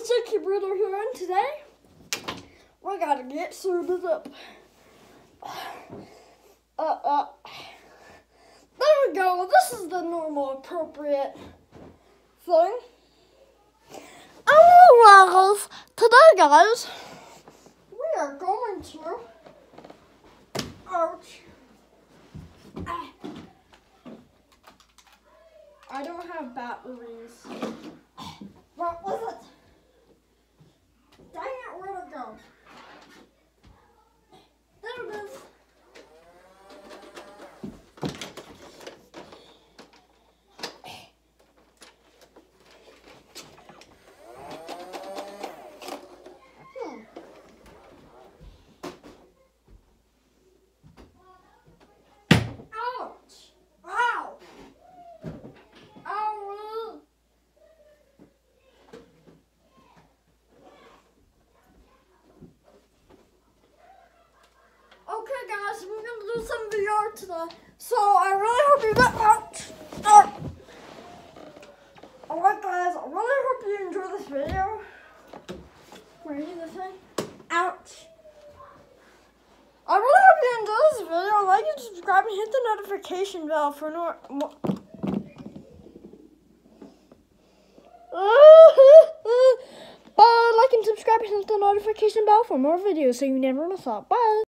guys, Jakeeb Weirdo here, and today we gotta get suited up. Uh, uh, there we go. This is the normal, appropriate thing. Anyways, today, guys, we are going to. Ouch. I don't have batteries. What do some VR today. So I really hope you get out. Alright, guys, I really hope you enjoy this video. Where you this thing? Ouch. I really hope you enjoy this video. Like and subscribe and hit the notification bell for more. more Bye. Like and subscribe and hit the notification bell for more videos so you never miss out. Bye.